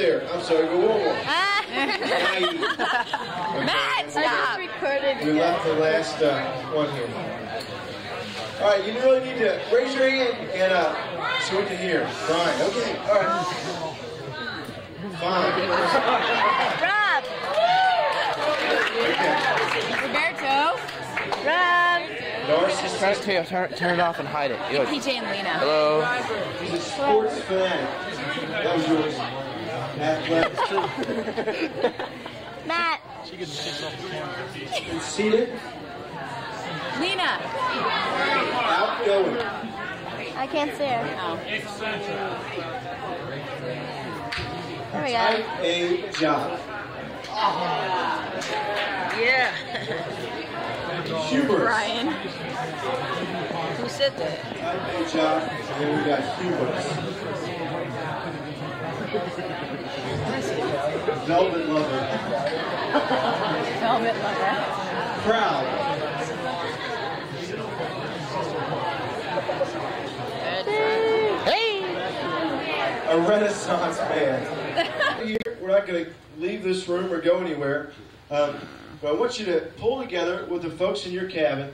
there. I'm sorry, go one more. Matt, stop. recorded. We left the last uh, one here. All right, you really need to raise your hand and uh, so we can hear. Fine, okay, all right. Fine. Rob. Narcissist. Turn, turn, turn, turn it off and hide it. Yo, PJ and Lena. hello. He's a sports fanatic. That was yours. Athletic. Matt. Conceited. Lena. Outgoing. I can't see her. There we go. Type A job. Yeah. Humorous. Brian. Who said that? Type A job. And then we got humorous. Velvet lover. Velvet lover. Proud. Hey. A renaissance man. We're not going to leave this room or go anywhere. Um, but I want you to pull together with the folks in your cabin